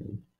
I'm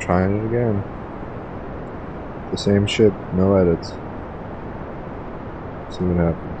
trying it again. The same ship, no edits. See what happens.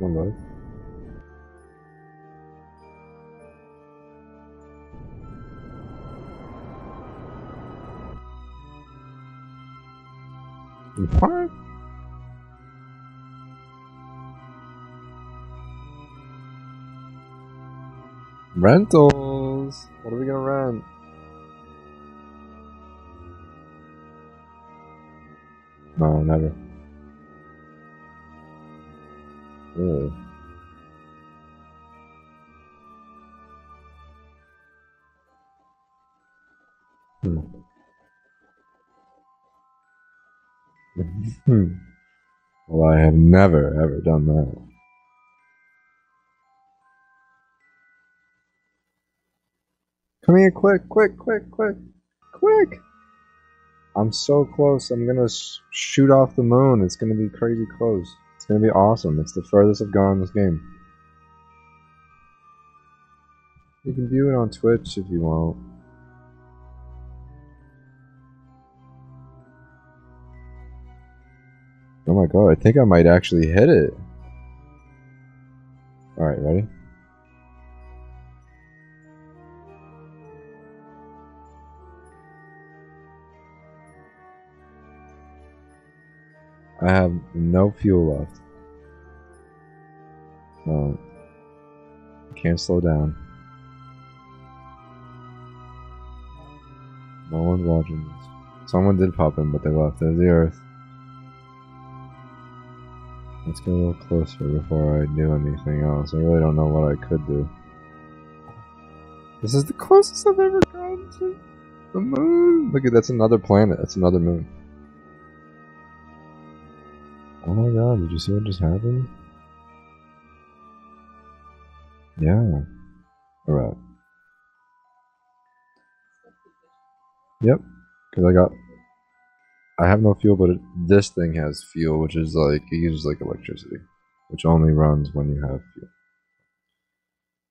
Come on. What? Rentals. What are we gonna rent? No, never. Ugh. Hmm. Hmm. Well, I have never ever done that. Come here, quick, quick, quick, quick, quick! I'm so close. I'm gonna sh- shoot off the moon. It's gonna be crazy close. It's gonna be awesome. It's the furthest I've gone in this game. You can view it on Twitch if you want. Oh my god, I think I might actually hit it. Alright, ready? I have no fuel left. No. Can't slow down. No one's watching this. Someone did pop in, but they left. There's the Earth. Let's get a little closer before I do anything else. I really don't know what I could do. This is the closest I've ever gotten to the moon. Look at that's another planet. That's another moon. Oh my god, did you see what just happened? Yeah. Alright. Yep. Because I got. I have no fuel, but it, this thing has fuel, which is like. It uses like electricity, which only runs when you have fuel.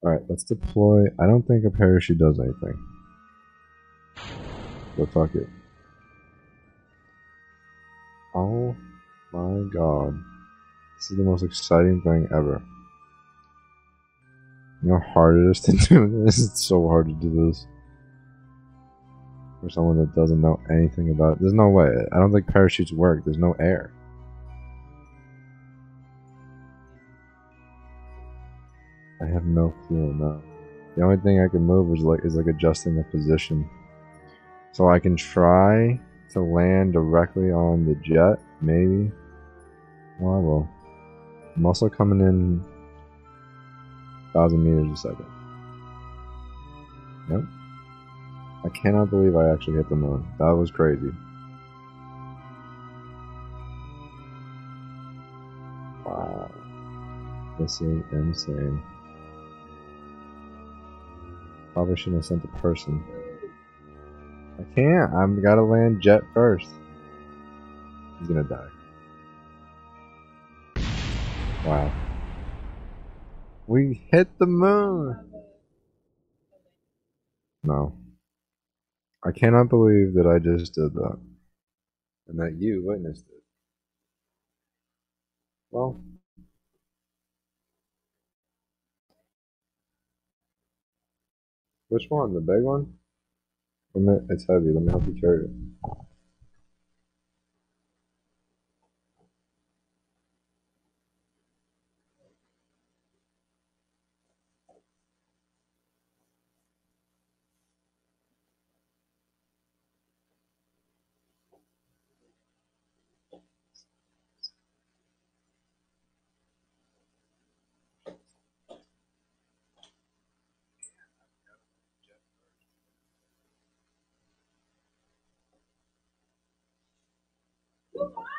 Alright, let's deploy. I don't think a parachute does anything. But fuck it. My god. This is the most exciting thing ever. You know how hard it is to do this? It's so hard to do this. For someone that doesn't know anything about it. There's no way. I don't think parachutes work. There's no air. I have no feel now. The only thing I can move is like is like adjusting the position. So I can try to land directly on the jet, maybe. Well, I will. I'm also coming in thousand meters a second. Yep. I cannot believe I actually hit the moon. That was crazy. Wow. This is insane. Probably shouldn't have sent the person. I can't. I'm gotta land jet first. He's gonna die. Wow. We hit the moon! No. I cannot believe that I just did that. And that you witnessed it. Well. Which one? The big one? It's heavy. Let me help you carry it. Bye.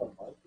Yeah.